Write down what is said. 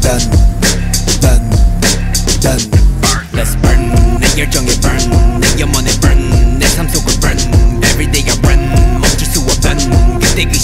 Burn, burn, burn Let's burn 내 열정에 burn 내 영혼에 burn 내 삶 속을 burn Everyday I run 멈출 수 없던 그때 그